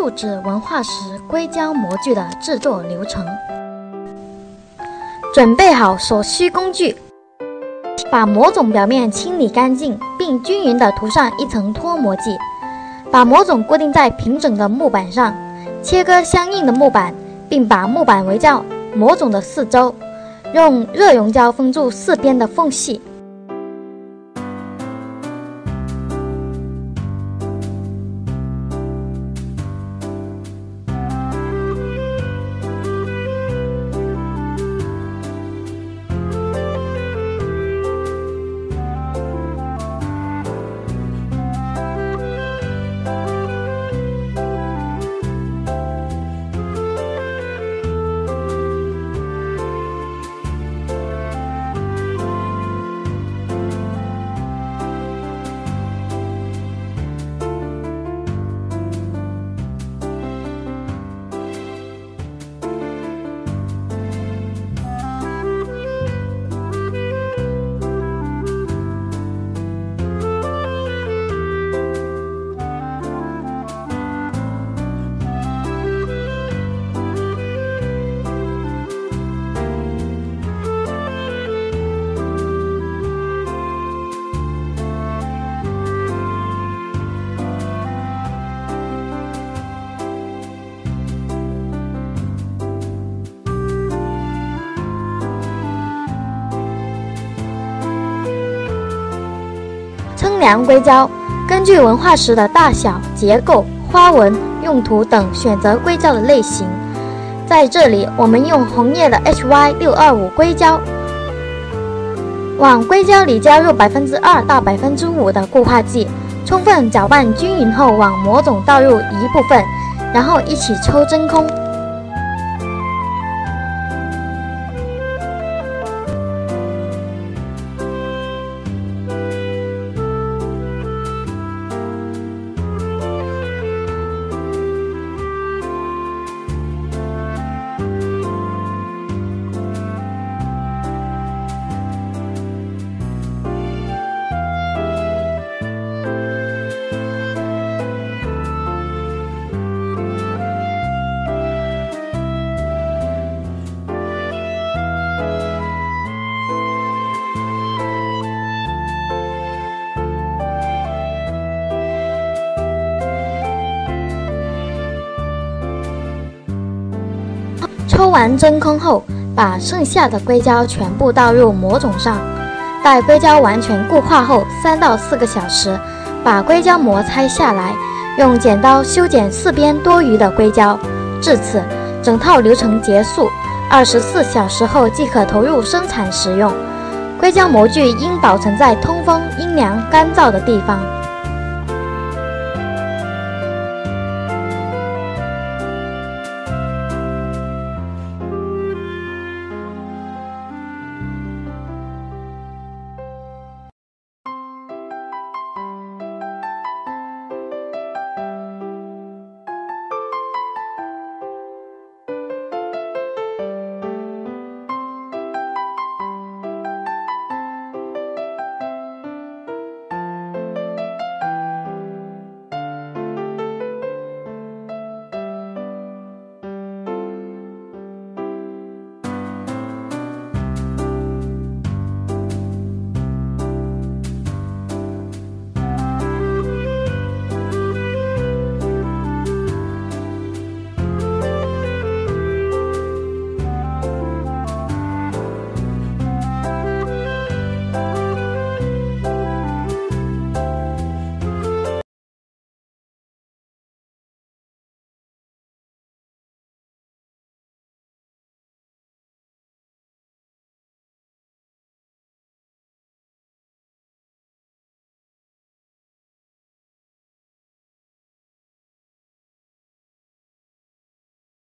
树脂文化石硅胶模具的制作流程。准备好所需工具，把模种表面清理干净，并均匀地涂上一层脱模剂。把模种固定在平整的木板上，切割相应的木板，并把木板围绕模种的四周，用热熔胶封住四边的缝隙。称量硅胶，根据文化石的大小、结构、花纹、用途等选择硅胶的类型。在这里，我们用红叶的 HY 六二五硅胶，往硅胶里加入百分之二到百分之五的固化剂，充分搅拌均匀后，往模种倒入一部分，然后一起抽真空。抽完真空后，把剩下的硅胶全部倒入模种上，待硅胶完全固化后，三到四个小时，把硅胶膜拆下来，用剪刀修剪四边多余的硅胶。至此，整套流程结束。二十四小时后即可投入生产使用。硅胶模具应保存在通风、阴凉、干燥的地方。